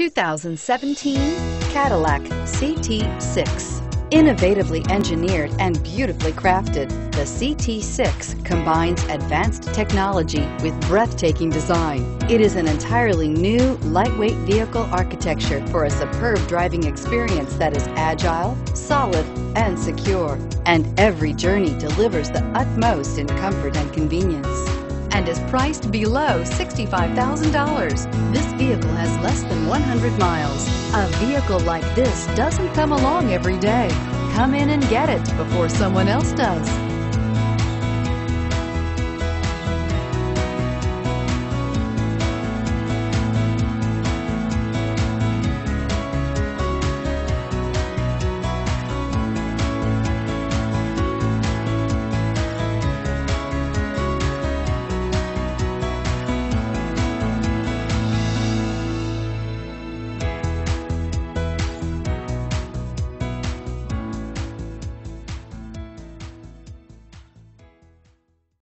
2017 Cadillac CT6. Innovatively engineered and beautifully crafted, the CT6 combines advanced technology with breathtaking design. It is an entirely new, lightweight vehicle architecture for a superb driving experience that is agile, solid, and secure. And every journey delivers the utmost in comfort and convenience and is priced below $65,000. This vehicle has less than 100 miles. A vehicle like this doesn't come along every day. Come in and get it before someone else does.